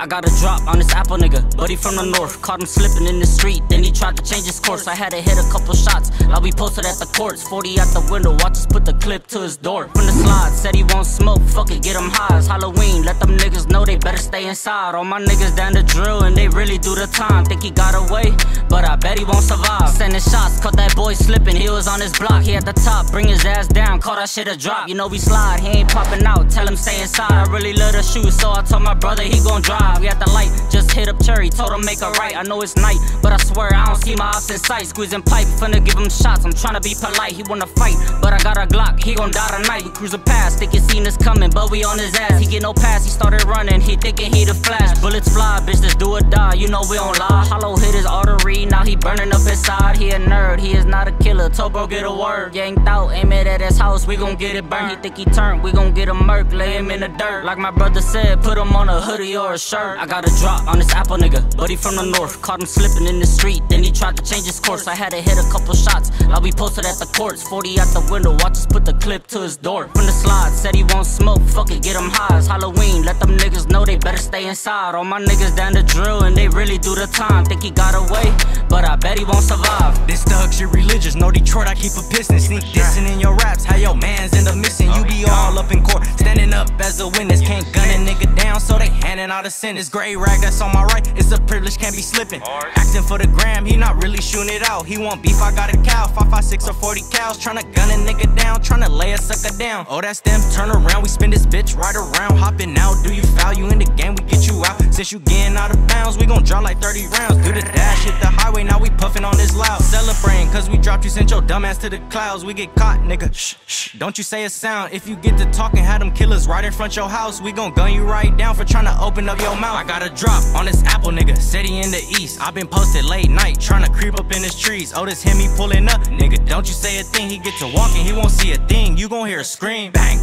I got a drop on this apple nigga, buddy from the north. Caught him slipping in the street, then he tried to change his course. I had to hit a couple shots, be posted at the courts. 40 out the window, watch us put the clip to his door. From the slide, said he won't smoke, fuck it, get him high. It's Halloween, let them niggas know they better stay inside. All my niggas down the drill, and they really do the time. Think he got away, but I bet he won't survive. Sending shots, caught that boy slipping, he was on his block. He at the top, bring his ass down, call that shit a drop. You know we slide, he ain't popping out, tell him stay inside. I really love the shoes, so I told my brother he gon' drive. We at the light, just hit up Cherry, told him make a right. I know it's night, but I swear I don't see my ops in sight. Squeezing pipe, finna give him shots. I'm tryna be polite, he wanna fight, but I got a Glock, he gon' die tonight. We cruising past, think he seen us coming, but we on his ass. He get no pass, he started running, he thinking he the flash. Bullets fly, bitch, just do or die. You know we don't lie. Hollow hit his artery, now he burning up inside. He a nerd, he is not a killer. Told bro get a word, yanked out, aim it at his house, we gon' get it burned. He think he turned, we gon' get a murk, lay him in the dirt. Like my brother said, put him on a hoodie or a shirt. I got a drop on this apple nigga, buddy from the north. Caught him slipping in the street, then he tried to change his course. I had to hit a couple shots, I'll be posted at the courts. 40 out the window, watch us put the clip to his door. From the slide, said he won't smoke, fuck it, get him high. It's Halloween, let them niggas know they better stay inside. All my niggas down the drill, and they really do the time. Think he got away, but I bet he won't survive. This thug shit religious, no Detroit, I keep a piston. Sneak dissing in your raps, how your mans end up missing. You be all up in court, standing up as a witness. Can't gun a nigga down, so they handing out a sentence. Gray rag that's on my right, it's a privilege, can't be slipping. Acting for the gram, he not really shooting it out. He want beef, I got a cow, 556 or 40 cows. Tryna gun a nigga down, tryna lay a sucker down. Oh, that's them, turn around, we spin this bitch right around. Hopping out, do you foul? You in the game, we get you out. Since you getting out of bounds, we gon' draw like 30 rounds. Do the dash, hit the highway, now we puffin' on this loud. Celebrating, cause we dropped you, sent your dumb ass to the clouds. We get caught, nigga. Shh, shh, don't you say a sound. If you get to talking, had them killers right in front your house. We gon' gun you right down for tryna open up your mouth. I got a drop on this apple nigga, City in the east. i been posted late night, tryna creep up in his trees. Oh, this him, he pulling up. Nigga, don't you say a thing, he get to walking, he won't see a thing. You gon' hear a scream. Bang,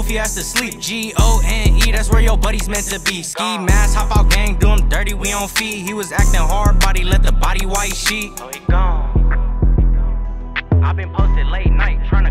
goofy ass to sleep. G O N E, that's where your buddy's meant to be. Ski mask, hop out gang, do him dirty, we on feet. He was acting hard, body, let the body white sheet. Oh, he gone. i been posted late night, tryna